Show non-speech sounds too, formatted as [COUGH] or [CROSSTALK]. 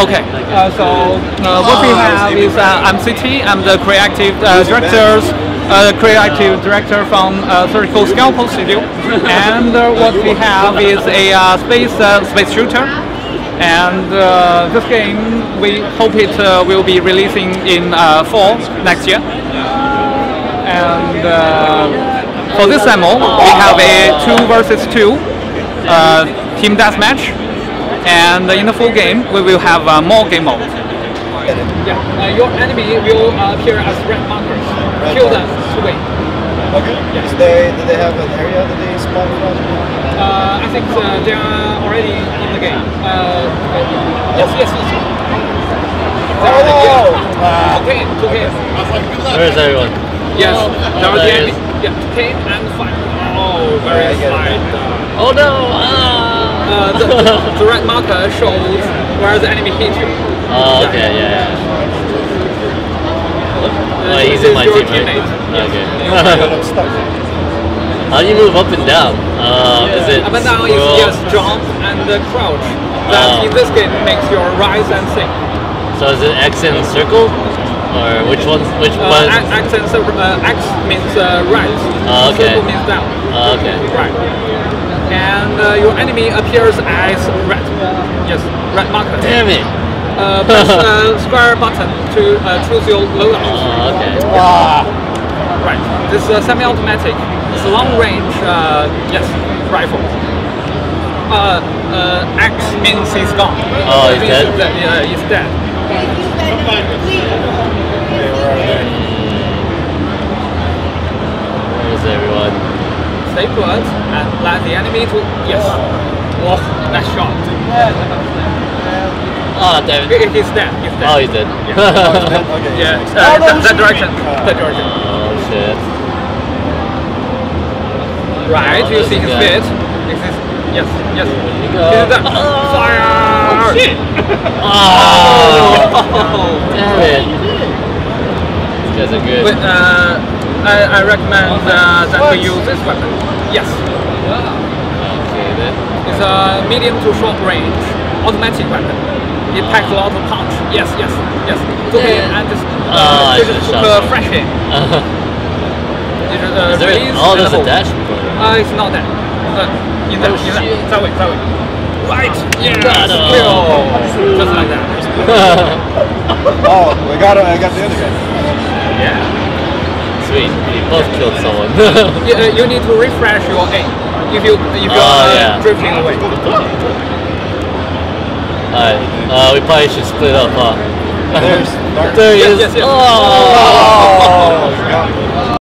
Okay, uh, so uh, what we have is uh, I'm CT, I'm the creative uh, directors, uh, creative director from uh, Surgical Scalpel Studio, [LAUGHS] and uh, what we have is a uh, space uh, space shooter, and uh, this game we hope it uh, will be releasing in uh, fall next year, and uh, for this demo we have a two versus two uh, team deathmatch, and in the full game we will have uh, more game mode. Yeah, uh, your enemy will uh, appear as red markers. Kill them to win. Okay. Is they, do they have an area that they spawn from? Uh, I think uh, they are already in the game. Uh, yes, yes, yes. They're already here. Oh! Two Kane, two Where is everyone? Yes, there are the there enemy. Yeah, two Kane and five. Oh, very Yeah, I get it. slight. Uh, Oh no! Ah! Uh, the, the red marker shows where the enemy hit you. oh, okay, yeah. yeah. Uh, Oh, he's in my team, right? teammate. Okay. [LAUGHS] How do you move up and down? Uh, is it Up and down is scroll? yes, jump and uh, crouch. That Oh. in this game makes your rise and sink. So is it X and circle? Or which one's which Uh, one? X, X, and circle, uh, X means uh, rise. Oh, okay. Circle means down. Oh, okay. Right. And uh, your enemy appears as red. Yes, red marker. Damn it! Uh, press [LAUGHS] uh, square button to uh, choose your loadout. Oh, okay. Wow. Right. This is uh, semi-automatic. It's a long-range, uh, yes, rifle. Uh, uh, X means he's gone. Oh, he's dead? that, yeah, he's dead. Where is everyone? Stay put and let the enemy to yes. Oh, nice shot. Oh, damn it. He- He's dead. He's dead. Oh, he's dead. [LAUGHS] Okay. Yeah, nice. uh, that, that direction. That direction. oh shit. Right, Oh, you there's see a his guy. feet. This is yes, yes. you go. This is that. Fire! shit. [LAUGHS] Oh, Oh. damn it. These guys are good. But, uh, I, I recommend uh, that we use this weapon. Yes, Okay then. it's a medium to short range automatic weapon. It packs a lot of punch. Yes, yes, yes. Took it and just, Oh, uh, I just took a fresh aim. [LAUGHS] It, uh, Is there, release oh, there's a dash button. Uh, it's not that. Uh, in that, Oh, in that. shit. That way, that way. Right. Yes. Got him. Just like that. [LAUGHS] Oh, I got I got the other guy. Yeah. Sweet. We both killed someone. [LAUGHS] [LAUGHS] You, uh, you need to refresh your aim if you if you're Oh, uh, yeah. drifting away. Alright. Uh, we probably should split up, huh? There's [LAUGHS] There he Yes, is. yes, yes. Oh! Oh,